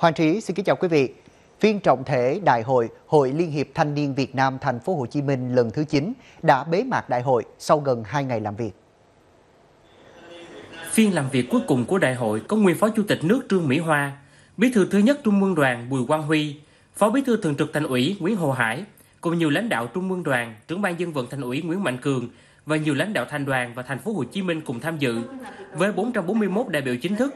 Hoàng Trí xin kính chào quý vị. Phiên trọng thể Đại hội Hội Liên hiệp Thanh niên Việt Nam Thành phố Hồ Chí Minh lần thứ 9 đã bế mạc đại hội sau gần 2 ngày làm việc. Phiên làm việc cuối cùng của đại hội có nguyên Phó Chủ tịch nước Trương Mỹ Hoa, Bí thư thứ nhất Trung ương Đoàn Bùi Quang Huy, Phó Bí thư Thường trực Thành ủy Nguyễn Hồ Hải cùng nhiều lãnh đạo Trung ương Đoàn, trưởng ban dân vận Thành ủy Nguyễn Mạnh Cường và nhiều lãnh đạo thành đoàn và thành phố Hồ Chí Minh cùng tham dự với 441 đại biểu chính thức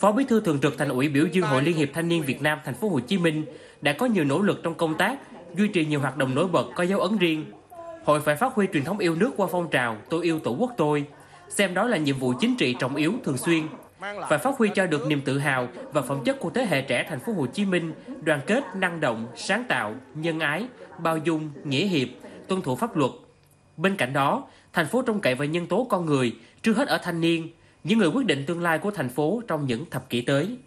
Phó Bí thư Thường trực Thành ủy biểu dương Hội Liên hiệp Thanh niên Việt Nam Thành phố Hồ Chí Minh đã có nhiều nỗ lực trong công tác, duy trì nhiều hoạt động nổi bật có dấu ấn riêng. Hội phải phát huy truyền thống yêu nước qua phong trào tôi yêu tổ quốc tôi, xem đó là nhiệm vụ chính trị trọng yếu thường xuyên. Phải phát huy cho được niềm tự hào và phẩm chất của thế hệ trẻ Thành phố Hồ Chí Minh, đoàn kết, năng động, sáng tạo, nhân ái, bao dung, nghĩa hiệp, tuân thủ pháp luật. Bên cạnh đó, thành phố trông cậy vào nhân tố con người, trước hết ở thanh niên, những người quyết định tương lai của thành phố trong những thập kỷ tới.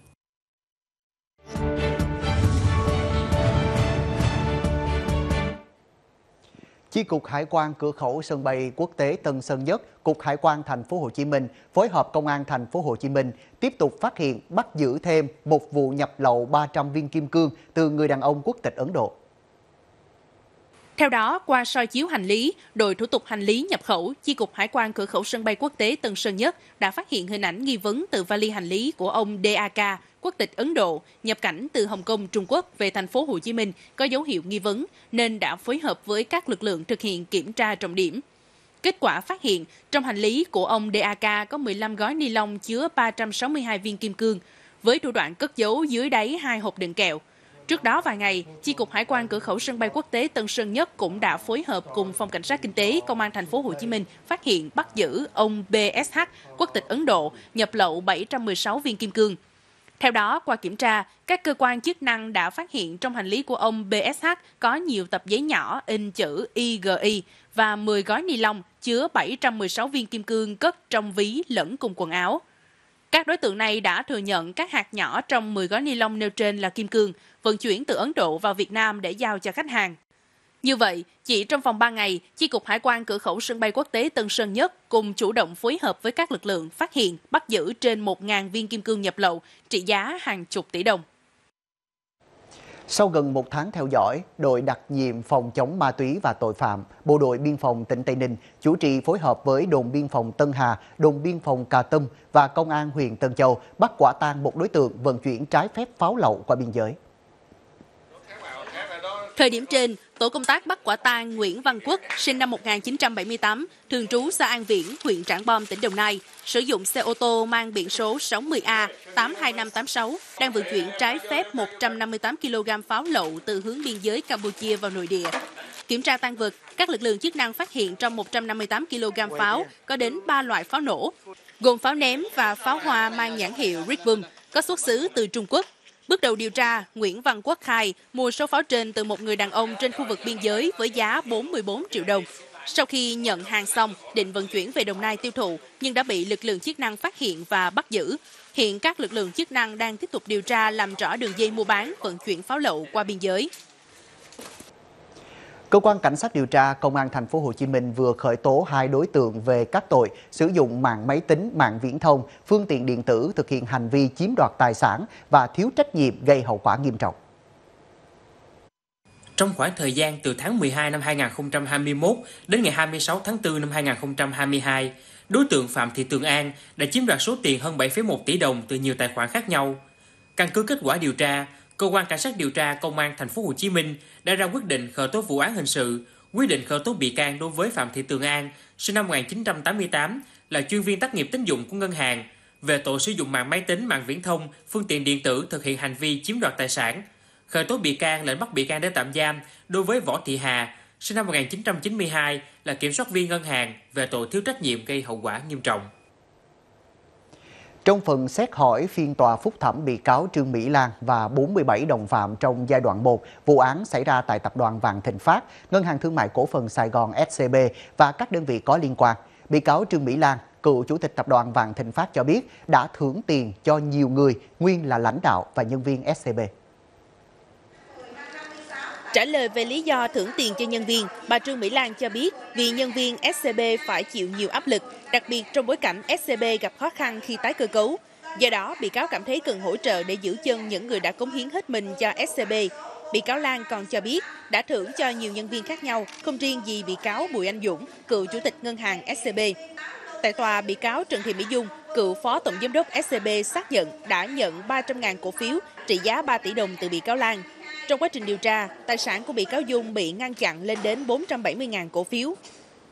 Chi cục Hải quan cửa khẩu sân bay quốc tế Tân Sơn Nhất, Cục Hải quan thành phố Hồ Chí Minh phối hợp Công an thành phố Hồ Chí Minh tiếp tục phát hiện bắt giữ thêm một vụ nhập lậu 300 viên kim cương từ người đàn ông quốc tịch Ấn Độ. Theo đó, qua soi chiếu hành lý, đội thủ tục hành lý nhập khẩu, Chi cục Hải quan cửa khẩu sân bay quốc tế Tân Sơn Nhất đã phát hiện hình ảnh nghi vấn từ vali hành lý của ông DAK, quốc tịch Ấn Độ, nhập cảnh từ Hồng Kông, Trung Quốc về thành phố Hồ Chí Minh có dấu hiệu nghi vấn nên đã phối hợp với các lực lượng thực hiện kiểm tra trọng điểm. Kết quả phát hiện, trong hành lý của ông DAK có 15 gói ni lông chứa 362 viên kim cương, với thủ đoạn cất giấu dưới đáy hai hộp đựng kẹo. Trước đó vài ngày, Chi cục Hải quan cửa khẩu sân bay quốc tế Tân Sơn Nhất cũng đã phối hợp cùng Phòng Cảnh sát Kinh tế Công an thành phố Hồ Chí Minh phát hiện bắt giữ ông BSH, quốc tịch Ấn Độ, nhập lậu 716 viên kim cương. Theo đó, qua kiểm tra, các cơ quan chức năng đã phát hiện trong hành lý của ông BSH có nhiều tập giấy nhỏ in chữ IGI và 10 gói ni lông chứa 716 viên kim cương cất trong ví lẫn cùng quần áo. Các đối tượng này đã thừa nhận các hạt nhỏ trong 10 gói ni lông nêu trên là kim cương, vận chuyển từ Ấn Độ vào Việt Nam để giao cho khách hàng. Như vậy, chỉ trong vòng 3 ngày, Chi cục Hải quan cửa khẩu sân bay quốc tế Tân Sơn Nhất cùng chủ động phối hợp với các lực lượng phát hiện, bắt giữ trên 1.000 viên kim cương nhập lậu trị giá hàng chục tỷ đồng. Sau gần một tháng theo dõi, đội đặc nhiệm phòng chống ma túy và tội phạm, Bộ đội Biên phòng tỉnh Tây Ninh chủ trì phối hợp với đồn biên phòng Tân Hà, đồn biên phòng Cà Tâm và công an huyện Tân Châu bắt quả tang một đối tượng vận chuyển trái phép pháo lậu qua biên giới. Thời điểm trên, tổ công tác bắt quả tang Nguyễn Văn Quốc, sinh năm 1978, thường trú xã An Viễn, huyện Trảng Bom, tỉnh Đồng Nai, sử dụng xe ô tô mang biển số 60A 82586 đang vận chuyển trái phép 158 kg pháo lậu từ hướng biên giới Campuchia vào nội địa. Kiểm tra tăng vật, các lực lượng chức năng phát hiện trong 158 kg pháo có đến 3 loại pháo nổ, gồm pháo ném và pháo hoa mang nhãn hiệu Rickbum, có xuất xứ từ Trung Quốc. Bước đầu điều tra, Nguyễn Văn Quốc khai mua số pháo trên từ một người đàn ông trên khu vực biên giới với giá 44 triệu đồng. Sau khi nhận hàng xong, định vận chuyển về Đồng Nai tiêu thụ, nhưng đã bị lực lượng chức năng phát hiện và bắt giữ. Hiện các lực lượng chức năng đang tiếp tục điều tra làm rõ đường dây mua bán, vận chuyển pháo lậu qua biên giới. Cơ quan cảnh sát điều tra Công an thành phố Hồ Chí Minh vừa khởi tố hai đối tượng về các tội sử dụng mạng máy tính, mạng viễn thông, phương tiện điện tử thực hiện hành vi chiếm đoạt tài sản và thiếu trách nhiệm gây hậu quả nghiêm trọng. Trong khoảng thời gian từ tháng 12 năm 2021 đến ngày 26 tháng 4 năm 2022, đối tượng Phạm Thị Tường An đã chiếm đoạt số tiền hơn 7,1 tỷ đồng từ nhiều tài khoản khác nhau. Căn cứ kết quả điều tra, cơ quan cảnh sát điều tra công an thành phố Hồ Chí Minh đã ra quyết định khởi tố vụ án hình sự, quyết định khởi tố bị can đối với Phạm Thị Tường An, sinh năm 1988, là chuyên viên tác nghiệp tín dụng của ngân hàng, về tội sử dụng mạng máy tính, mạng viễn thông, phương tiện điện tử thực hiện hành vi chiếm đoạt tài sản. Khởi tố bị can lệnh bắt bị can để tạm giam đối với Võ Thị Hà, sinh năm 1992, là kiểm soát viên ngân hàng về tội thiếu trách nhiệm gây hậu quả nghiêm trọng. Trong phần xét hỏi phiên tòa phúc thẩm bị cáo Trương Mỹ Lan và 47 đồng phạm trong giai đoạn 1 vụ án xảy ra tại tập đoàn Vạn Thịnh Phát, Ngân hàng Thương mại Cổ phần Sài Gòn SCB và các đơn vị có liên quan. Bị cáo Trương Mỹ Lan, cựu chủ tịch tập đoàn Vạn Thịnh Phát cho biết đã thưởng tiền cho nhiều người nguyên là lãnh đạo và nhân viên SCB. Trả lời về lý do thưởng tiền cho nhân viên, bà Trương Mỹ Lan cho biết vì nhân viên SCB phải chịu nhiều áp lực, đặc biệt trong bối cảnh SCB gặp khó khăn khi tái cơ cấu. Do đó, bị cáo cảm thấy cần hỗ trợ để giữ chân những người đã cống hiến hết mình cho SCB. Bị cáo Lan còn cho biết đã thưởng cho nhiều nhân viên khác nhau, không riêng gì bị cáo Bùi Anh Dũng, cựu chủ tịch ngân hàng SCB. Tại tòa, bị cáo Trần Thị Mỹ Dung, cựu phó tổng giám đốc SCB xác nhận đã nhận 300.000 cổ phiếu trị giá 3 tỷ đồng từ bị cáo Lan. Trong quá trình điều tra, tài sản của bị cáo Dung bị ngăn chặn lên đến 470.000 cổ phiếu.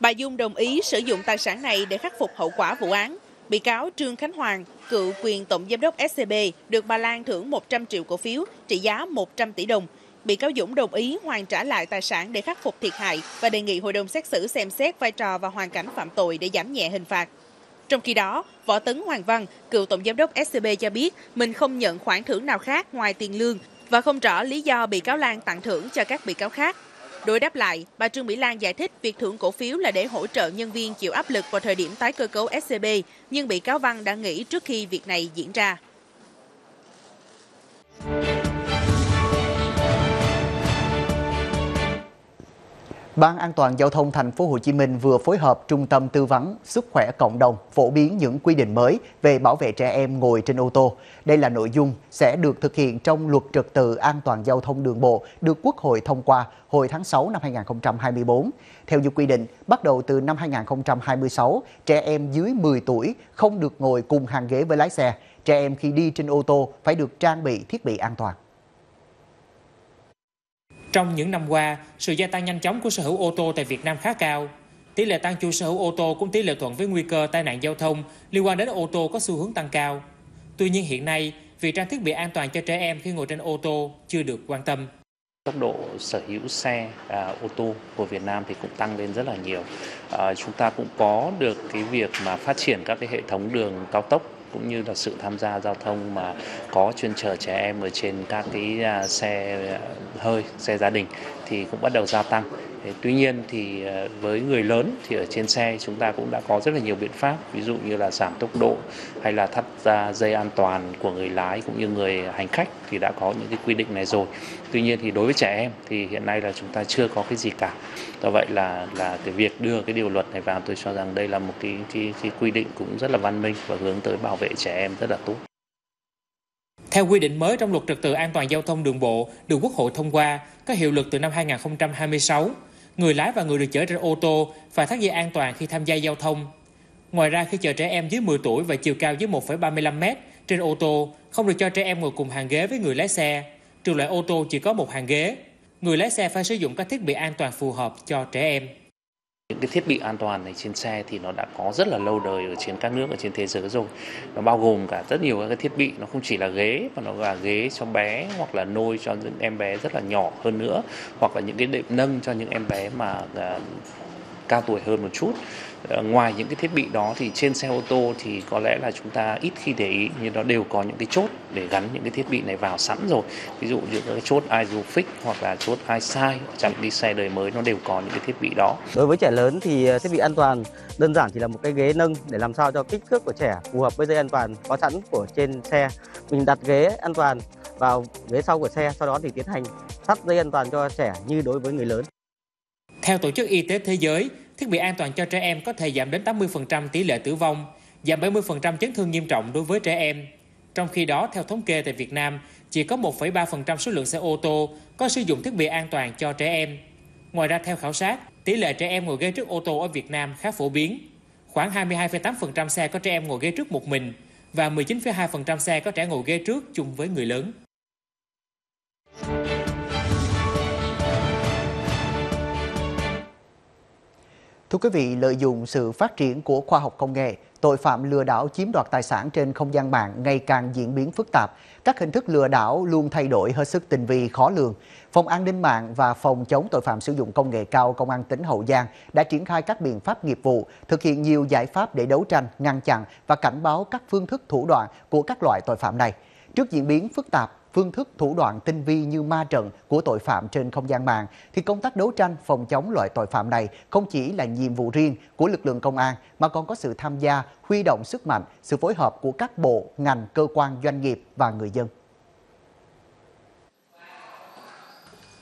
Bà Dung đồng ý sử dụng tài sản này để khắc phục hậu quả vụ án. Bị cáo Trương Khánh Hoàng, cựu quyền tổng giám đốc SCB, được bà Lan thưởng 100 triệu cổ phiếu trị giá 100 tỷ đồng. Bị cáo Dũng đồng ý hoàn trả lại tài sản để khắc phục thiệt hại và đề nghị hội đồng xét xử xem xét vai trò và hoàn cảnh phạm tội để giảm nhẹ hình phạt. Trong khi đó, Võ Tấn Hoàng Văn, cựu tổng giám đốc SCB cho biết mình không nhận khoản thưởng nào khác ngoài tiền lương và không rõ lý do bị cáo Lan tặng thưởng cho các bị cáo khác. Đối đáp lại, bà Trương Mỹ Lan giải thích việc thưởng cổ phiếu là để hỗ trợ nhân viên chịu áp lực vào thời điểm tái cơ cấu SCB, nhưng bị cáo Văn đã nghỉ trước khi việc này diễn ra. Ban An toàn giao thông thành phố Hồ Chí Minh vừa phối hợp Trung tâm tư vấn sức khỏe cộng đồng phổ biến những quy định mới về bảo vệ trẻ em ngồi trên ô tô. Đây là nội dung sẽ được thực hiện trong luật trật tự an toàn giao thông đường bộ được Quốc hội thông qua hồi tháng 6 năm 2024. Theo như quy định, bắt đầu từ năm 2026, trẻ em dưới 10 tuổi không được ngồi cùng hàng ghế với lái xe. Trẻ em khi đi trên ô tô phải được trang bị thiết bị an toàn. Trong những năm qua, sự gia tăng nhanh chóng của sở hữu ô tô tại Việt Nam khá cao. Tỷ lệ tăng chủ sở hữu ô tô cũng tỷ lệ thuận với nguy cơ tai nạn giao thông liên quan đến ô tô có xu hướng tăng cao. Tuy nhiên hiện nay, việc trang thiết bị an toàn cho trẻ em khi ngồi trên ô tô chưa được quan tâm. Tốc độ sở hữu xe à, ô tô của Việt Nam thì cũng tăng lên rất là nhiều. À, chúng ta cũng có được cái việc mà phát triển các cái hệ thống đường cao tốc cũng như là sự tham gia giao thông mà có chuyên chở trẻ em ở trên các cái à, xe à, hơi, xe gia đình thì cũng bắt đầu gia tăng. Tuy nhiên thì à, với người lớn thì ở trên xe chúng ta cũng đã có rất là nhiều biện pháp, ví dụ như là giảm tốc độ hay là thắt ra dây an toàn của người lái cũng như người hành khách thì đã có những cái quy định này rồi. Tuy nhiên thì đối với trẻ em thì hiện nay là chúng ta chưa có cái gì cả. Do vậy là là cái việc đưa cái điều luật này vào tôi cho rằng đây là một cái cái, cái quy định cũng rất là văn minh và hướng tới bảo vệ trẻ em rất là tốt. Theo quy định mới trong luật trật tự an toàn giao thông đường bộ được Quốc hội thông qua, có hiệu lực từ năm 2026, người lái và người được chở trên ô tô phải thắt dây an toàn khi tham gia giao thông. Ngoài ra khi chở trẻ em dưới 10 tuổi và chiều cao dưới 1,35 m trên ô tô, không được cho trẻ em ngồi cùng hàng ghế với người lái xe. Trừ loại ô tô chỉ có một hàng ghế. Người lái xe phải sử dụng các thiết bị an toàn phù hợp cho trẻ em. Những cái thiết bị an toàn này trên xe thì nó đã có rất là lâu đời ở trên các nước ở trên thế giới rồi. Nó bao gồm cả rất nhiều các cái thiết bị, nó không chỉ là ghế mà nó là ghế cho bé hoặc là nôi cho những em bé rất là nhỏ hơn nữa hoặc là những cái đệm nâng cho những em bé mà uh, cao tuổi hơn một chút ngoài những cái thiết bị đó thì trên xe ô tô thì có lẽ là chúng ta ít khi để ý nhưng nó đều có những cái chốt để gắn những cái thiết bị này vào sẵn rồi. Ví dụ như cái chốt ISOFIX hoặc là chốt iSight chẳng đi xe đời mới nó đều có những cái thiết bị đó. Đối với trẻ lớn thì ờ, thiết bị an toàn đơn giản chỉ là một cái ghế nâng để làm sao cho kích thước của trẻ phù hợp với dây an toàn có sẵn của trên xe. Mình đặt ghế an toàn vào ghế sau của xe sau đó thì tiến hành thắt dây an toàn cho trẻ như đối với người lớn. Theo Tổ chức Y tế Thế giới, thiết bị an toàn cho trẻ em có thể giảm đến 80% tỷ lệ tử vong, giảm 70% chấn thương nghiêm trọng đối với trẻ em. Trong khi đó, theo thống kê tại Việt Nam, chỉ có 1,3% số lượng xe ô tô có sử dụng thiết bị an toàn cho trẻ em. Ngoài ra, theo khảo sát, tỷ lệ trẻ em ngồi ghế trước ô tô ở Việt Nam khá phổ biến. Khoảng 22,8% xe có trẻ em ngồi ghế trước một mình và 19,2% xe có trẻ ngồi ghế trước chung với người lớn. Thưa quý vị, lợi dụng sự phát triển của khoa học công nghệ, tội phạm lừa đảo chiếm đoạt tài sản trên không gian mạng ngày càng diễn biến phức tạp. Các hình thức lừa đảo luôn thay đổi hết sức tinh vi, khó lường. Phòng an ninh mạng và phòng chống tội phạm sử dụng công nghệ cao Công an tỉnh Hậu Giang đã triển khai các biện pháp nghiệp vụ, thực hiện nhiều giải pháp để đấu tranh, ngăn chặn và cảnh báo các phương thức thủ đoạn của các loại tội phạm này. Trước diễn biến phức tạp, phương thức thủ đoạn tinh vi như ma trận của tội phạm trên không gian mạng thì công tác đấu tranh phòng chống loại tội phạm này không chỉ là nhiệm vụ riêng của lực lượng công an mà còn có sự tham gia huy động sức mạnh sự phối hợp của các bộ ngành cơ quan doanh nghiệp và người dân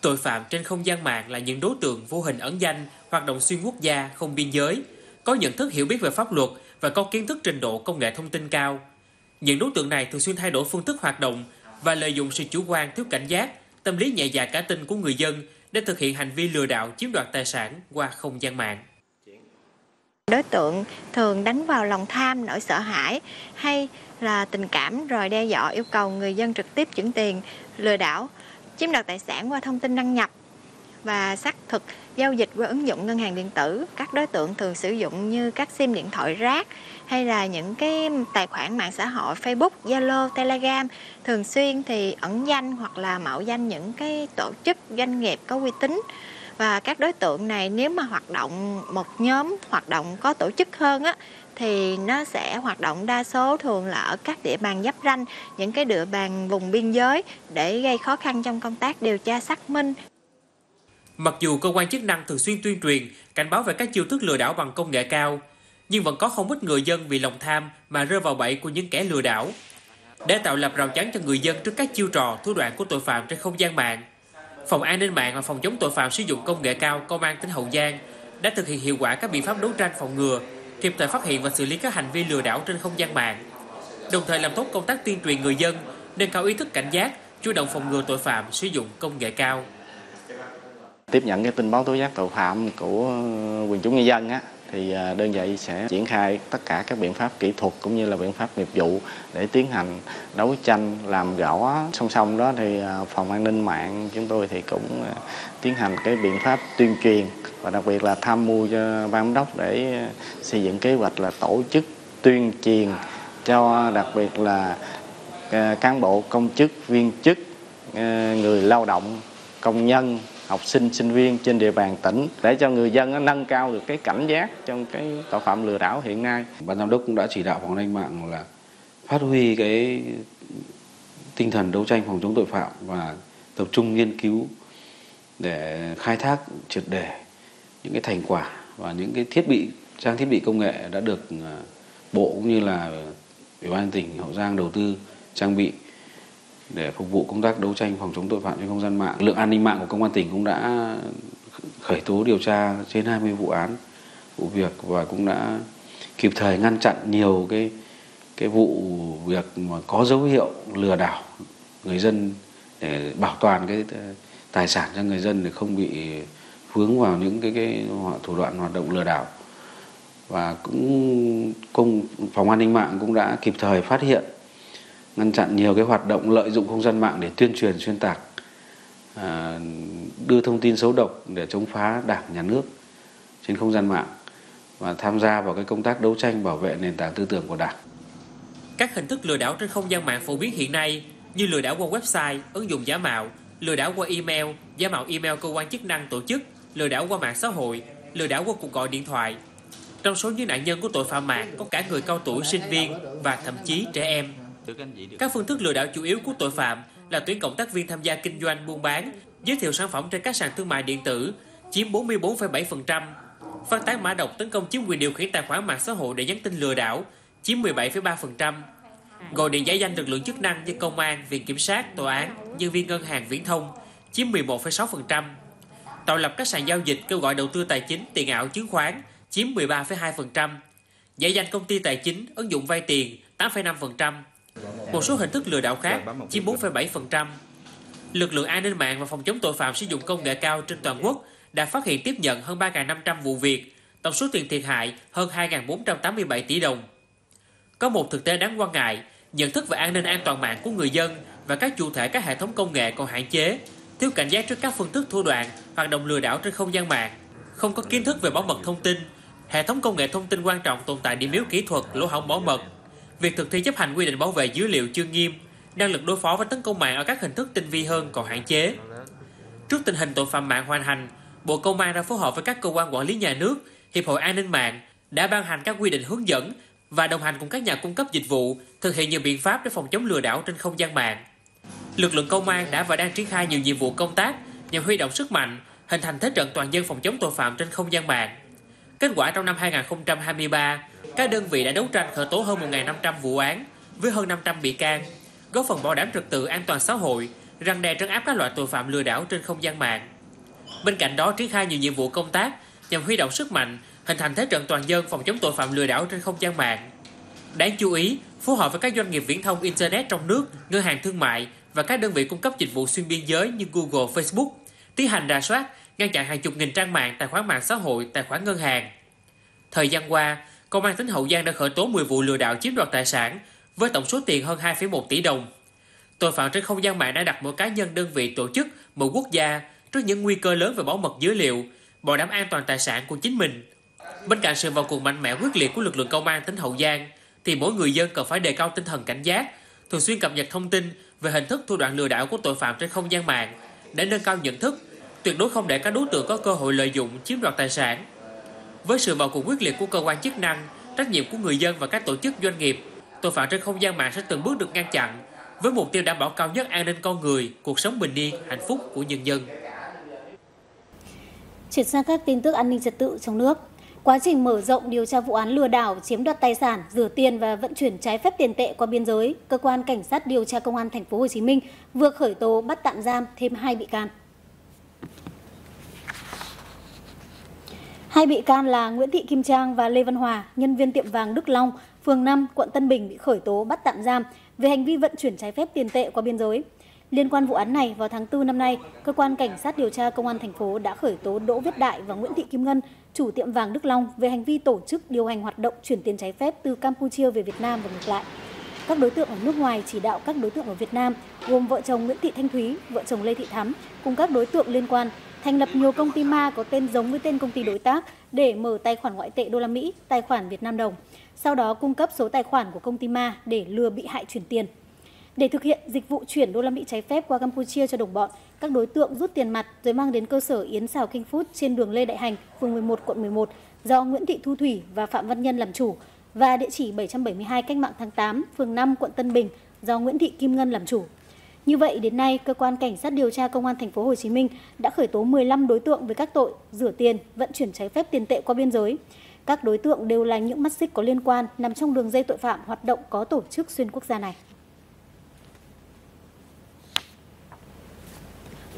Tội phạm trên không gian mạng là những đối tượng vô hình ẩn danh, hoạt động xuyên quốc gia, không biên giới, có nhận thức hiểu biết về pháp luật và có kiến thức trình độ công nghệ thông tin cao. Những đối tượng này thường xuyên thay đổi phương thức hoạt động và lợi dụng sự chủ quan thiếu cảnh giác, tâm lý nhẹ dạ cả tin của người dân để thực hiện hành vi lừa đảo chiếm đoạt tài sản qua không gian mạng. Đối tượng thường đánh vào lòng tham, nỗi sợ hãi hay là tình cảm rồi đe dọa yêu cầu người dân trực tiếp chuyển tiền lừa đảo, chiếm đoạt tài sản qua thông tin đăng nhập và xác thực giao dịch qua ứng dụng ngân hàng điện tử. Các đối tượng thường sử dụng như các sim điện thoại rác hay là những cái tài khoản mạng xã hội Facebook, Zalo, Telegram thường xuyên thì ẩn danh hoặc là mạo danh những cái tổ chức doanh nghiệp có uy tín và các đối tượng này nếu mà hoạt động một nhóm hoạt động có tổ chức hơn á thì nó sẽ hoạt động đa số thường là ở các địa bàn giáp ranh, những cái địa bàn vùng biên giới để gây khó khăn trong công tác điều tra xác minh. Mặc dù cơ quan chức năng thường xuyên tuyên truyền, cảnh báo về các chiêu thức lừa đảo bằng công nghệ cao, nhưng vẫn có không ít người dân vì lòng tham mà rơi vào bẫy của những kẻ lừa đảo. Để tạo lập rào chắn cho người dân trước các chiêu trò, thủ đoạn của tội phạm trên không gian mạng, Phòng An ninh mạng và Phòng chống tội phạm sử dụng công nghệ cao Công an tỉnh Hậu Giang đã thực hiện hiệu quả các biện pháp đấu tranh phòng ngừa, kịp thời phát hiện và xử lý các hành vi lừa đảo trên không gian mạng. Đồng thời làm tốt công tác tuyên truyền người dân, nâng cao ý thức cảnh giác, chủ động phòng ngừa tội phạm sử dụng công nghệ cao. Tiếp nhận cái tin báo tố giác tội phạm của ờ, quần chúng nhân dân á, thì ờ, đơn vị sẽ triển khai tất cả các biện pháp kỹ thuật cũng như là biện pháp nghiệp vụ để tiến hành đấu tranh làm rõ song song đó thì ờ, phòng an ninh mạng chúng tôi thì cũng tiến hành cái biện pháp tuyên truyền và đặc biệt là tham mưu cho ban giám đốc để xây dựng kế hoạch là tổ chức tuyên truyền cho đặc biệt là cán bộ công chức viên chức người lao động công nhân học sinh sinh viên trên địa bàn tỉnh để cho người dân nâng cao được cái cảnh giác trong cái tội phạm lừa đảo hiện nay. Ban giám đốc cũng đã chỉ đạo phòng an ninh mạng là phát huy cái tinh thần đấu tranh phòng chống tội phạm và tập trung nghiên cứu để khai thác triệt đề những cái thành quả và những cái thiết bị, trang thiết bị công nghệ đã được à, bộ cũng như là ủy ban tỉnh Hậu Giang đầu tư trang bị để phục vụ công tác đấu tranh phòng chống tội phạm trên không gian mạng. Lượng an ninh mạng của công an tỉnh cũng đã khởi tố điều tra trên 20 vụ án, vụ việc và cũng đã kịp thời ngăn chặn nhiều cái cái vụ việc mà có dấu hiệu lừa đảo người dân để bảo toàn cái tài sản cho người dân để không bị vướng vào những cái cái thủ đoạn hoạt động lừa đảo và cũng công, phòng an ninh mạng cũng đã kịp thời phát hiện ngăn chặn nhiều cái hoạt động lợi dụng không gian mạng để tuyên truyền xuyên tạc à, đưa thông tin xấu độc để chống phá đảng nhà nước trên không gian mạng và tham gia vào cái công tác đấu tranh bảo vệ nền tảng tư tưởng của đảng. Các hình thức lừa đảo trên không gian mạng phổ biến hiện nay như lừa đảo qua website, ứng dụng giả mạo, lừa đảo qua email, giả mạo email cơ quan chức năng tổ chức, lừa đảo qua mạng xã hội, lừa đảo qua cuộc gọi điện thoại. Trong số những nạn nhân của tội phạm mạng có cả người cao tuổi, sinh viên và thậm chí trẻ em. Các phương thức lừa đảo chủ yếu của tội phạm là tuyển cộng tác viên tham gia kinh doanh buôn bán, giới thiệu sản phẩm trên các sàn thương mại điện tử, chiếm 44,7%, phát tán mã độc tấn công chiếm quyền điều khiển tài khoản mạng xã hội để nhắn tin lừa đảo, chiếm 17,3%, gọi điện giả danh lực lượng chức năng như công an, viện kiểm sát, tòa án, nhân viên ngân hàng viễn thông, chiếm 11,6%, tạo lập các sàn giao dịch kêu gọi đầu tư tài chính, tiền ảo chứng khoán, chiếm 13,2%, giải danh công ty tài chính, ứng dụng vay tiền, 8,5%, một số hình thức lừa đảo khác chiếm 4,7%. Lực lượng an ninh mạng và phòng chống tội phạm sử dụng công nghệ cao trên toàn quốc đã phát hiện tiếp nhận hơn 3.500 vụ việc, tổng số tiền thiệt hại hơn 2.487 tỷ đồng. Có một thực tế đáng quan ngại, nhận thức về an ninh an toàn mạng của người dân và các chủ thể các hệ thống công nghệ còn hạn chế, thiếu cảnh giác trước các phương thức thủ đoạn, hoạt động lừa đảo trên không gian mạng, không có kiến thức về bảo mật thông tin, hệ thống công nghệ thông tin quan trọng tồn tại điểm yếu kỹ thuật, lỗ hổng bảo mật, việc thực thi chấp hành quy định bảo vệ dữ liệu chưa nghiêm, năng lực đối phó với tấn công mạng ở các hình thức tinh vi hơn còn hạn chế. Trước tình hình tội phạm mạng hoành hành, Bộ Công an đã phối hợp với các cơ quan quản lý nhà nước, Hiệp hội An ninh mạng đã ban hành các quy định hướng dẫn và đồng hành cùng các nhà cung cấp dịch vụ thực hiện nhiều biện pháp để phòng chống lừa đảo trên không gian mạng. Lực lượng công an đã và đang triển khai nhiều nhiệm vụ công tác nhằm huy động sức mạnh, hình thành thế trận toàn dân phòng chống tội phạm trên không gian mạng. Kết quả trong năm 2023, các đơn vị đã đấu tranh khởi tố hơn 1.500 vụ án với hơn 500 bị can, góp phần bảo đảm trật tự an toàn xã hội, răng đe trấn áp các loại tội phạm lừa đảo trên không gian mạng. Bên cạnh đó triển khai nhiều nhiệm vụ công tác nhằm huy động sức mạnh, hình thành thế trận toàn dân phòng chống tội phạm lừa đảo trên không gian mạng. Đáng chú ý, phối hợp với các doanh nghiệp viễn thông Internet trong nước, ngân hàng thương mại và các đơn vị cung cấp dịch vụ xuyên biên giới như Google, Facebook, tiến hành rà soát, ngăn chặn hàng chục nghìn trang mạng, tài khoản mạng xã hội, tài khoản ngân hàng. Thời gian qua, Công an tỉnh Hậu Giang đã khởi tố 10 vụ lừa đảo chiếm đoạt tài sản với tổng số tiền hơn 2,1 tỷ đồng. Tội phạm trên không gian mạng đã đặt mỗi cá nhân đơn vị tổ chức, mỗi quốc gia trước những nguy cơ lớn về bảo mật dữ liệu, bảo đảm an toàn tài sản của chính mình. Bên cạnh sự vào cuộc mạnh mẽ quyết liệt của lực lượng công an tỉnh Hậu Giang, thì mỗi người dân cần phải đề cao tinh thần cảnh giác, thường xuyên cập nhật thông tin về hình thức thủ đoạn lừa đảo của tội phạm trên không gian mạng để nâng cao nhận thức, tuyệt đối không để các đối tượng có cơ hội lợi dụng chiếm đoạt tài sản. Với sự vào cuộc quyết liệt của cơ quan chức năng, trách nhiệm của người dân và các tổ chức doanh nghiệp, tội phạm trên không gian mạng sẽ từng bước được ngăn chặn với mục tiêu đảm bảo cao nhất an ninh con người, cuộc sống bình yên, hạnh phúc của nhân dân. Chuyển sang các tin tức an ninh trật tự trong nước. Quá trình mở rộng điều tra vụ án lừa đảo, chiếm đoạt tài sản, rửa tiền và vận chuyển trái phép tiền tệ qua biên giới, cơ quan cảnh sát điều tra công an thành phố Hồ Chí Minh vừa khởi tố bắt tạm giam thêm hai bị can. Hai bị can là Nguyễn Thị Kim Trang và Lê Văn Hòa, nhân viên tiệm vàng Đức Long, phường 5, quận Tân Bình bị khởi tố bắt tạm giam về hành vi vận chuyển trái phép tiền tệ qua biên giới. Liên quan vụ án này, vào tháng 4 năm nay, cơ quan cảnh sát điều tra công an thành phố đã khởi tố Đỗ Viết Đại và Nguyễn Thị Kim Ngân, chủ tiệm vàng Đức Long về hành vi tổ chức điều hành hoạt động chuyển tiền trái phép từ Campuchia về Việt Nam và ngược lại. Các đối tượng ở nước ngoài chỉ đạo các đối tượng ở Việt Nam, gồm vợ chồng Nguyễn Thị Thanh Thúy, vợ chồng Lê Thị Thắm, cùng các đối tượng liên quan thành lập nhiều công ty ma có tên giống với tên công ty đối tác để mở tài khoản ngoại tệ đô la Mỹ, tài khoản Việt Nam đồng. Sau đó cung cấp số tài khoản của công ty ma để lừa bị hại chuyển tiền. Để thực hiện dịch vụ chuyển đô la Mỹ trái phép qua Campuchia cho đồng bọn, các đối tượng rút tiền mặt rồi mang đến cơ sở Yến Xào Kinh Food trên đường Lê Đại Hành, phường 11, quận 11 do Nguyễn Thị Thu Thủy và Phạm Văn Nhân làm chủ và địa chỉ 772 Cách mạng tháng 8, phường 5, quận Tân Bình do Nguyễn Thị Kim Ngân làm chủ. Như vậy đến nay, cơ quan cảnh sát điều tra công an thành phố Hồ Chí Minh đã khởi tố 15 đối tượng với các tội rửa tiền, vận chuyển trái phép tiền tệ qua biên giới. Các đối tượng đều là những mắt xích có liên quan nằm trong đường dây tội phạm hoạt động có tổ chức xuyên quốc gia này.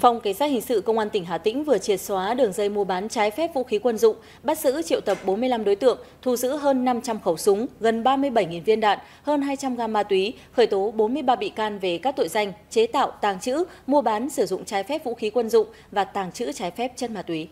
Phòng Cảnh sát Hình sự Công an tỉnh Hà Tĩnh vừa triệt xóa đường dây mua bán trái phép vũ khí quân dụng, bắt giữ triệu tập 45 đối tượng, thu giữ hơn 500 khẩu súng, gần 37.000 viên đạn, hơn 200 gam ma túy, khởi tố 43 bị can về các tội danh chế tạo, tàng trữ, mua bán, sử dụng trái phép vũ khí quân dụng và tàng trữ trái phép chất ma túy.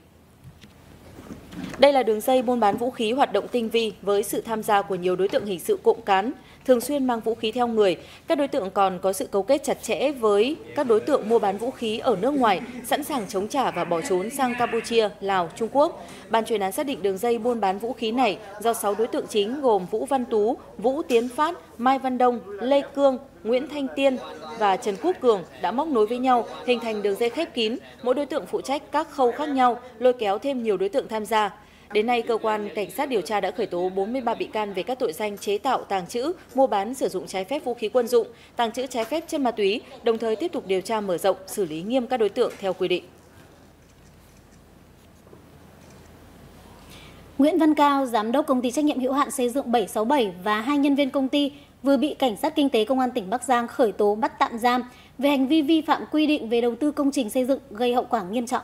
Đây là đường dây buôn bán vũ khí hoạt động tinh vi với sự tham gia của nhiều đối tượng hình sự cộng cán, thường xuyên mang vũ khí theo người. Các đối tượng còn có sự cấu kết chặt chẽ với các đối tượng mua bán vũ khí ở nước ngoài, sẵn sàng chống trả và bỏ trốn sang Campuchia, Lào, Trung Quốc. Ban chuyên án xác định đường dây buôn bán vũ khí này do 6 đối tượng chính gồm Vũ Văn Tú, Vũ Tiến Phát, Mai Văn Đông, Lê Cương, Nguyễn Thanh Tiên và Trần Quốc Cường đã móc nối với nhau, hình thành đường dây khép kín, mỗi đối tượng phụ trách các khâu khác nhau, lôi kéo thêm nhiều đối tượng tham gia. Đến nay, cơ quan cảnh sát điều tra đã khởi tố 43 bị can về các tội danh chế tạo, tàng trữ, mua bán, sử dụng trái phép vũ khí quân dụng, tàng trữ trái phép chất ma túy, đồng thời tiếp tục điều tra mở rộng, xử lý nghiêm các đối tượng theo quy định. Nguyễn Văn Cao, giám đốc công ty trách nhiệm hữu hạn xây dựng 767 và hai nhân viên công ty vừa bị cảnh sát kinh tế công an tỉnh Bắc Giang khởi tố bắt tạm giam về hành vi vi phạm quy định về đầu tư công trình xây dựng gây hậu quả nghiêm trọng.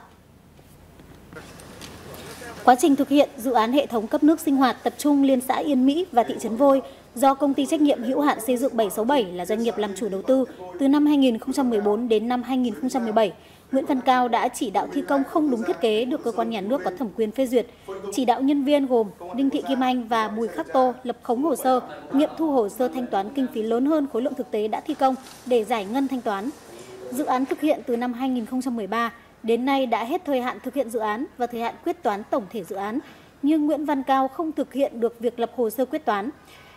Quá trình thực hiện dự án hệ thống cấp nước sinh hoạt tập trung liên xã Yên Mỹ và thị trấn Vôi do công ty trách nhiệm hữu hạn xây dựng 767 là doanh nghiệp làm chủ đầu tư từ năm 2014 đến năm 2017, Nguyễn Văn Cao đã chỉ đạo thi công không đúng thiết kế được cơ quan nhà nước có thẩm quyền phê duyệt, chỉ đạo nhân viên gồm Đinh Thị Kim Anh và Bùi Khắc Tô lập khống hồ sơ, nghiệm thu hồ sơ thanh toán kinh phí lớn hơn khối lượng thực tế đã thi công để giải ngân thanh toán. Dự án thực hiện từ năm 2013 Đến nay đã hết thời hạn thực hiện dự án và thời hạn quyết toán tổng thể dự án, nhưng Nguyễn Văn Cao không thực hiện được việc lập hồ sơ quyết toán.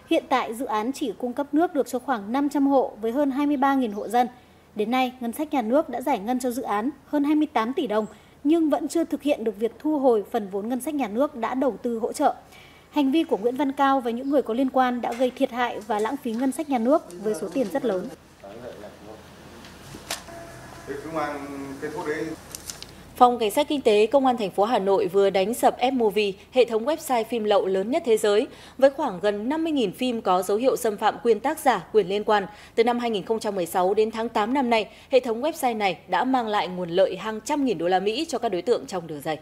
Hiện tại dự án chỉ cung cấp nước được cho khoảng 500 hộ với hơn 23.000 hộ dân. Đến nay, ngân sách nhà nước đã giải ngân cho dự án hơn 28 tỷ đồng, nhưng vẫn chưa thực hiện được việc thu hồi phần vốn ngân sách nhà nước đã đầu tư hỗ trợ. Hành vi của Nguyễn Văn Cao và những người có liên quan đã gây thiệt hại và lãng phí ngân sách nhà nước với số tiền rất lớn. Phòng Cảnh sát Kinh tế Công an thành phố Hà Nội vừa đánh sập Fmovie, hệ thống website phim lậu lớn nhất thế giới, với khoảng gần 50.000 phim có dấu hiệu xâm phạm quyền tác giả, quyền liên quan. Từ năm 2016 đến tháng 8 năm nay, hệ thống website này đã mang lại nguồn lợi hàng trăm nghìn đô la Mỹ cho các đối tượng trong đường dây.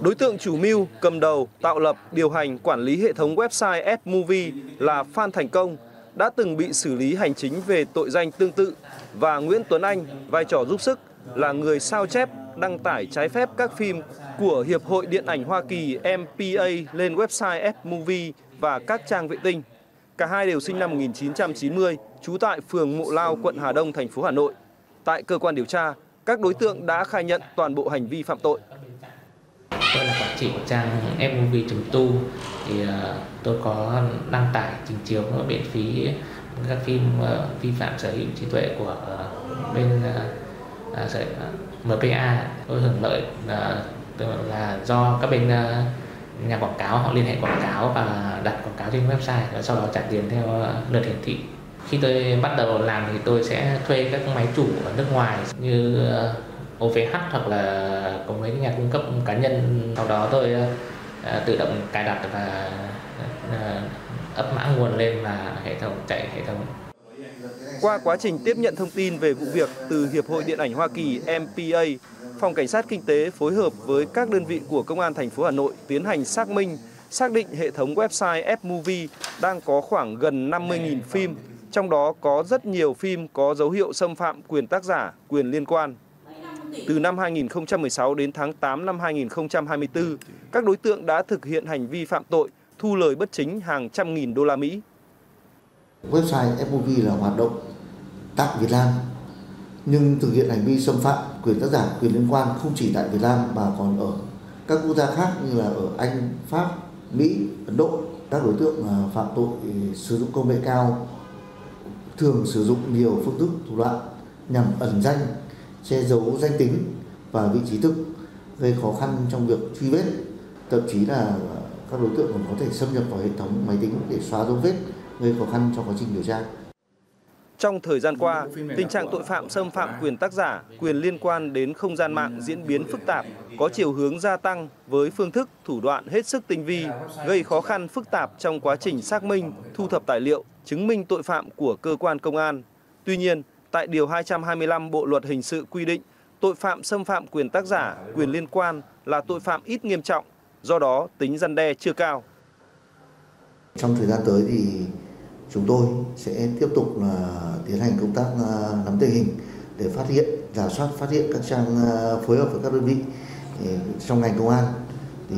Đối tượng chủ mưu, cầm đầu, tạo lập, điều hành, quản lý hệ thống website Fmovie là Phan Thành Công, đã từng bị xử lý hành chính về tội danh tương tự và Nguyễn Tuấn Anh, vai trò giúp sức, là người sao chép, đăng tải trái phép các phim của Hiệp hội Điện ảnh Hoa Kỳ MPA lên website Fmovie và các trang vệ tinh. Cả hai đều sinh năm 1990, trú tại phường Mộ Lao, quận Hà Đông, thành phố Hà Nội. Tại cơ quan điều tra, các đối tượng đã khai nhận toàn bộ hành vi phạm tội chị quản trị của trang fmovie.tu thì uh, tôi có đăng tải trình chiếu miễn phí các phim uh, vi phạm sở hữu trí tuệ của uh, bên uh, sở, uh, MPA. Tôi hưởng lợi uh, là do các bên uh, nhà quảng cáo họ liên hệ quảng cáo và đặt quảng cáo trên website và sau đó trả tiền theo lượt hiển thị khi tôi bắt đầu làm thì tôi sẽ thuê các máy chủ ở nước ngoài như OVH hoặc là cùng với nhà cung cấp cá nhân sau đó tôi ờ, tự động cài đặt và ờ, ấp mã nguồn lên và hệ thống chạy hệ thống qua quá trình tiếp nhận thông tin về vụ việc từ Hiệp hội Điện ảnh Hoa Kỳ MPA, Phòng Cảnh sát Kinh tế phối hợp với các đơn vị của Công an thành phố Hà Nội tiến hành xác minh, xác định hệ thống website Fmovie đang có khoảng gần 50.000 phim trong đó có rất nhiều phim có dấu hiệu xâm phạm quyền tác giả, quyền liên quan. Từ năm 2016 đến tháng 8 năm 2024, các đối tượng đã thực hiện hành vi phạm tội, thu lời bất chính hàng trăm nghìn đô la Mỹ. Website FOV là hoạt động tại Việt Nam, nhưng thực hiện hành vi xâm phạm quyền tác giả, quyền liên quan không chỉ tại Việt Nam mà còn ở các quốc gia khác như là ở Anh, Pháp, Mỹ, Ấn Độ. Các đối tượng à, phạm tội ừ, sử dụng công nghệ cao thường sử dụng nhiều phương thức thủ đoạn nhằm ẩn danh, che giấu danh tính và vị trí thực, gây khó khăn trong việc truy vết, thậm chí là các đối tượng còn có thể xâm nhập vào hệ thống máy tính để xóa dấu vết, gây khó khăn trong quá trình điều tra. Trong thời gian qua, tình trạng tội phạm xâm phạm quyền tác giả, quyền liên quan đến không gian mạng diễn biến phức tạp, có chiều hướng gia tăng với phương thức, thủ đoạn hết sức tinh vi, gây khó khăn phức tạp trong quá trình xác minh, thu thập tài liệu, chứng minh tội phạm của cơ quan công an. Tuy nhiên, tại Điều 225 Bộ Luật Hình sự quy định, tội phạm xâm phạm quyền tác giả, quyền liên quan là tội phạm ít nghiêm trọng, do đó tính răn đe chưa cao. Trong thời gian tới thì chúng tôi sẽ tiếp tục là tiến hành công tác à, nắm tình hình để phát hiện, giả soát phát hiện các trang à, phối hợp với các đơn vị trong ngành công an thì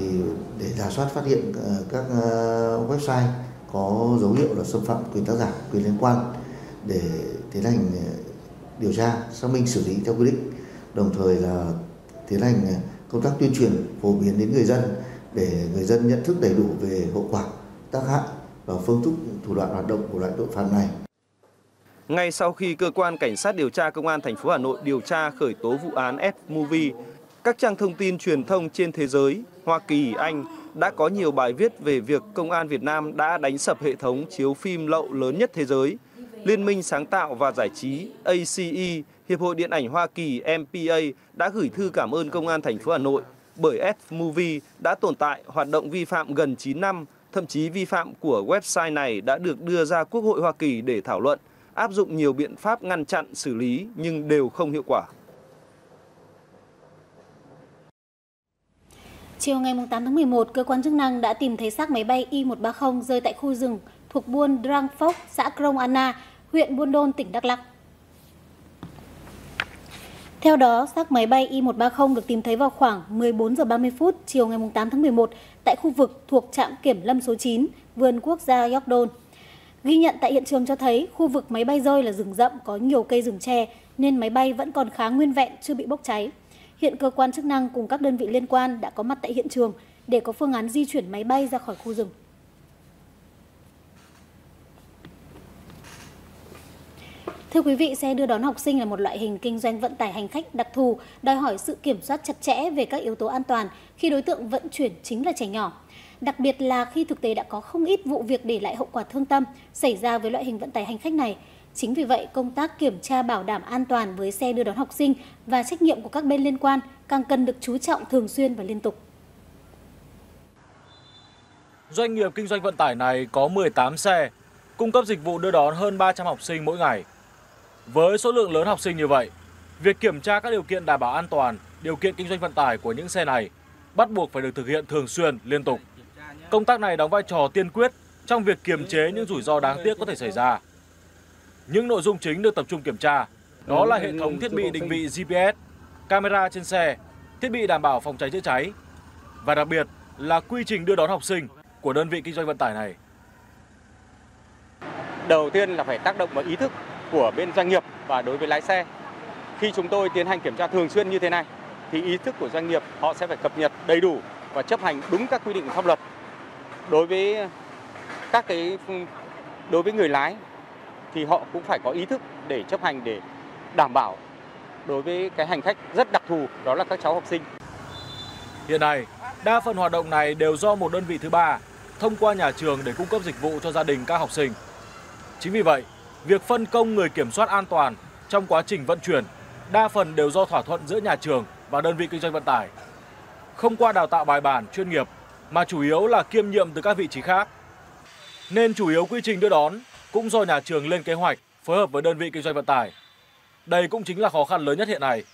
để giả soát phát hiện à, các website có dấu hiệu là xâm phạm quyền tác giả, quyền liên quan để tiến hành điều tra, xác minh xử lý theo quy định. Đồng thời là tiến hành công tác tuyên truyền phổ biến đến người dân để người dân nhận thức đầy đủ về hậu quả, tác hại và phương thức thủ đoạn hoạt động của loại tội phạm này. Ngay sau khi cơ quan cảnh sát điều tra công an thành phố Hà Nội điều tra khởi tố vụ án F-Movie, các trang thông tin truyền thông trên thế giới, Hoa Kỳ, Anh đã có nhiều bài viết về việc Công an Việt Nam đã đánh sập hệ thống chiếu phim lậu lớn nhất thế giới. Liên minh sáng tạo và giải trí ACE, Hiệp hội Điện ảnh Hoa Kỳ MPA đã gửi thư cảm ơn Công an thành phố Hà Nội bởi F-Movie đã tồn tại hoạt động vi phạm gần 9 năm, thậm chí vi phạm của website này đã được đưa ra Quốc hội Hoa Kỳ để thảo luận, áp dụng nhiều biện pháp ngăn chặn xử lý nhưng đều không hiệu quả. Chiều ngày 8 tháng 11, cơ quan chức năng đã tìm thấy xác máy bay Y-130 rơi tại khu rừng thuộc buôn Drang Phốc, xã Krông Anna, huyện Buôn Đôn, tỉnh Đắk Lắk. Theo đó, xác máy bay Y-130 được tìm thấy vào khoảng 14 giờ 30 phút chiều ngày 8 tháng 11 tại khu vực thuộc trạm kiểm lâm số 9, vườn quốc gia Yorkdon. Ghi nhận tại hiện trường cho thấy khu vực máy bay rơi là rừng rậm có nhiều cây rừng tre nên máy bay vẫn còn khá nguyên vẹn chưa bị bốc cháy. Hiện cơ quan chức năng cùng các đơn vị liên quan đã có mặt tại hiện trường để có phương án di chuyển máy bay ra khỏi khu rừng. Thưa quý vị, xe đưa đón học sinh là một loại hình kinh doanh vận tải hành khách đặc thù, đòi hỏi sự kiểm soát chặt chẽ về các yếu tố an toàn khi đối tượng vận chuyển chính là trẻ nhỏ. Đặc biệt là khi thực tế đã có không ít vụ việc để lại hậu quả thương tâm xảy ra với loại hình vận tải hành khách này, Chính vì vậy, công tác kiểm tra bảo đảm an toàn với xe đưa đón học sinh và trách nhiệm của các bên liên quan càng cần được chú trọng thường xuyên và liên tục. Doanh nghiệp kinh doanh vận tải này có 18 xe, cung cấp dịch vụ đưa đón hơn 300 học sinh mỗi ngày. Với số lượng lớn học sinh như vậy, việc kiểm tra các điều kiện đảm bảo an toàn, điều kiện kinh doanh vận tải của những xe này bắt buộc phải được thực hiện thường xuyên, liên tục. Công tác này đóng vai trò tiên quyết trong việc kiềm chế những rủi ro đáng tiếc có thể xảy ra. Những nội dung chính được tập trung kiểm tra đó là hệ thống thiết bị định vị GPS, camera trên xe, thiết bị đảm bảo phòng cháy chữa cháy và đặc biệt là quy trình đưa đón học sinh của đơn vị kinh doanh vận tải này. Đầu tiên là phải tác động vào ý thức của bên doanh nghiệp và đối với lái xe. Khi chúng tôi tiến hành kiểm tra thường xuyên như thế này thì ý thức của doanh nghiệp họ sẽ phải cập nhật đầy đủ và chấp hành đúng các quy định của pháp luật. Đối với các cái đối với người lái thì họ cũng phải có ý thức để chấp hành để đảm bảo đối với cái hành khách rất đặc thù đó là các cháu học sinh. Hiện nay, đa phần hoạt động này đều do một đơn vị thứ ba thông qua nhà trường để cung cấp dịch vụ cho gia đình các học sinh. Chính vì vậy, việc phân công người kiểm soát an toàn trong quá trình vận chuyển đa phần đều do thỏa thuận giữa nhà trường và đơn vị kinh doanh vận tải. Không qua đào tạo bài bản, chuyên nghiệp, mà chủ yếu là kiêm nhiệm từ các vị trí khác. Nên chủ yếu quy trình đưa đón cũng do nhà trường lên kế hoạch phối hợp với đơn vị kinh doanh vận tải. Đây cũng chính là khó khăn lớn nhất hiện nay.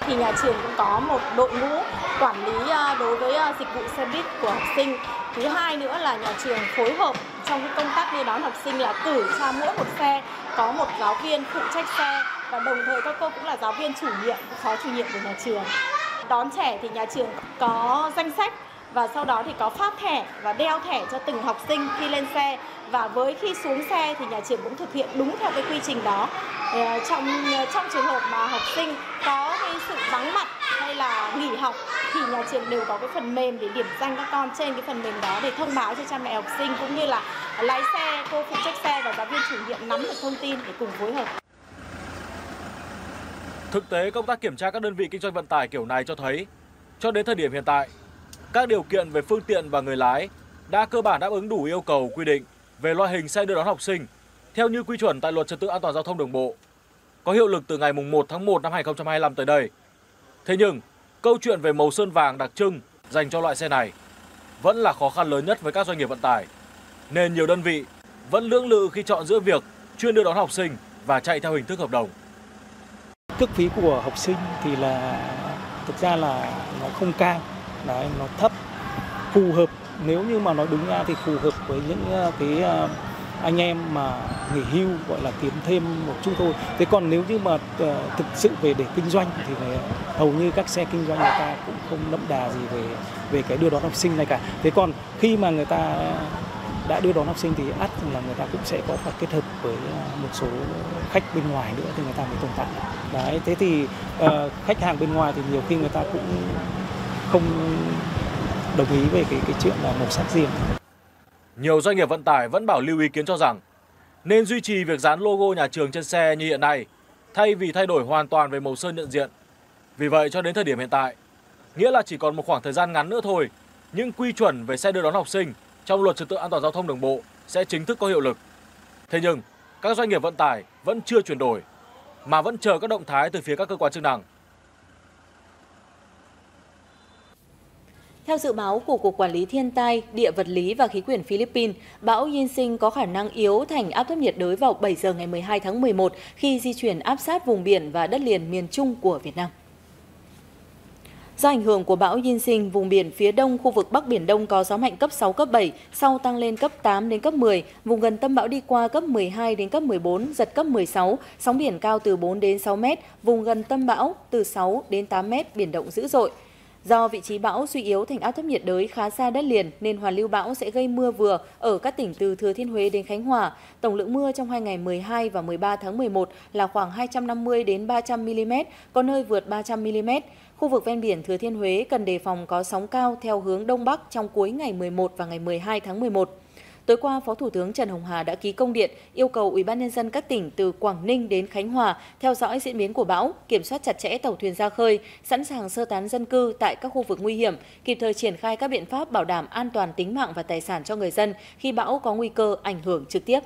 Thì nhà trường cũng có một đội ngũ quản lý à, đối với à, dịch vụ xe buýt của học sinh. Thứ hai nữa là nhà trường phối hợp trong cái công tác đưa đón học sinh là cử cho mỗi một xe có một giáo viên phụ trách xe và đồng thời các cô cũng là giáo viên chủ nhiệm, phó chủ nhiệm của nhà trường. Đón trẻ thì nhà trường có danh sách và sau đó thì có phát thẻ và đeo thẻ cho từng học sinh khi lên xe. Và với khi xuống xe thì nhà trường cũng thực hiện đúng theo cái quy trình đó. Ờ, trong trong trường hợp mà học sinh có cái sự vắng mặt hay là nghỉ học thì nhà trường đều có cái phần mềm để điểm danh các con trên cái phần mềm đó để thông báo cho cha mẹ học sinh cũng như là lái xe, cô phụ trách xe và giáo viên chủ nhiệm nắm được thông tin để cùng phối hợp. Thực tế công tác kiểm tra các đơn vị kinh doanh vận tải kiểu này cho thấy, cho đến thời điểm hiện tại các điều kiện về phương tiện và người lái đã cơ bản đáp ứng đủ yêu cầu quy định về loại hình xe đưa đón học sinh theo như quy chuẩn tại Luật Trật tự an toàn giao thông đường bộ có hiệu lực từ ngày 1 tháng 1 năm 2025 tới đây. Thế nhưng, câu chuyện về màu sơn vàng đặc trưng dành cho loại xe này vẫn là khó khăn lớn nhất với các doanh nghiệp vận tải. Nên nhiều đơn vị vẫn lưỡng lự khi chọn giữa việc chuyên đưa đón học sinh và chạy theo hình thức hợp đồng. Cước phí của học sinh thì là thực ra là nó không cao đấy nó thấp phù hợp nếu như mà nói đúng ra thì phù hợp với những ờ, cái ờ, anh em mà nghỉ hưu gọi là kiếm thêm một chút thôi. Thế còn nếu như mà ờ, thực sự về để kinh doanh thì hầu như các xe kinh doanh người ta cũng không đậm đà gì về về cái đưa đón học sinh này cả. Thế còn khi mà người ta đã đưa đón học sinh thì ắt là người ta cũng sẽ có phải kết hợp với một số khách bên ngoài nữa thì người ta mới tồn tại. Đấy, thế thì uh, khách hàng bên ngoài thì nhiều khi người ta cũng không đồng ý về cái cái chuyện là màu sắc riêng. Nhiều doanh nghiệp vận tải vẫn bảo lưu ý kiến cho rằng nên duy trì việc dán logo nhà trường trên xe như hiện nay thay vì thay đổi hoàn toàn về màu sơn nhận diện. Vì vậy cho đến thời điểm hiện tại, nghĩa là chỉ còn một khoảng thời gian ngắn nữa thôi, những quy chuẩn về xe đưa đón học sinh trong luật trật tự an toàn giao thông đường bộ sẽ chính thức có hiệu lực. Thế nhưng, các doanh nghiệp vận tải vẫn chưa chuyển đổi mà vẫn chờ các động thái từ phía các cơ quan chức năng. Theo dự báo của Cục Quản lý Thiên tai, Địa vật lý và Khí quyển Philippines, bão Yinsing có khả năng yếu thành áp thấp nhiệt đới vào 7 giờ ngày 12 tháng 11 khi di chuyển áp sát vùng biển và đất liền miền Trung của Việt Nam. Do ảnh hưởng của bão Yinsing, vùng biển phía đông khu vực Bắc Biển Đông có gió mạnh cấp 6, cấp 7, sau tăng lên cấp 8 đến cấp 10, vùng gần tâm bão đi qua cấp 12 đến cấp 14, giật cấp 16, sóng biển cao từ 4 đến 6 mét, vùng gần tâm bão từ 6 đến 8 mét, biển động dữ dội. Do vị trí bão suy yếu thành áp thấp nhiệt đới khá xa đất liền nên hoàn lưu bão sẽ gây mưa vừa ở các tỉnh từ Thừa Thiên Huế đến Khánh Hòa. Tổng lượng mưa trong hai ngày 12 và 13 tháng 11 là khoảng 250 đến 300 mm, có nơi vượt 300 mm. Khu vực ven biển Thừa Thiên Huế cần đề phòng có sóng cao theo hướng đông bắc trong cuối ngày 11 và ngày 12 tháng 11. Tối qua, Phó Thủ tướng Trần Hồng Hà đã ký công điện yêu cầu Ủy ban nhân dân các tỉnh từ Quảng Ninh đến Khánh Hòa theo dõi diễn biến của bão, kiểm soát chặt chẽ tàu thuyền ra khơi, sẵn sàng sơ tán dân cư tại các khu vực nguy hiểm, kịp thời triển khai các biện pháp bảo đảm an toàn tính mạng và tài sản cho người dân khi bão có nguy cơ ảnh hưởng trực tiếp.